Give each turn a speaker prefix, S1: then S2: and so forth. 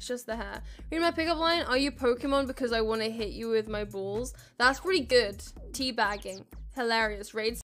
S1: It's just the hair. Read my pickup line. Are you Pokemon because I want to hit you with my balls? That's pretty good. Teabagging. Hilarious. Raid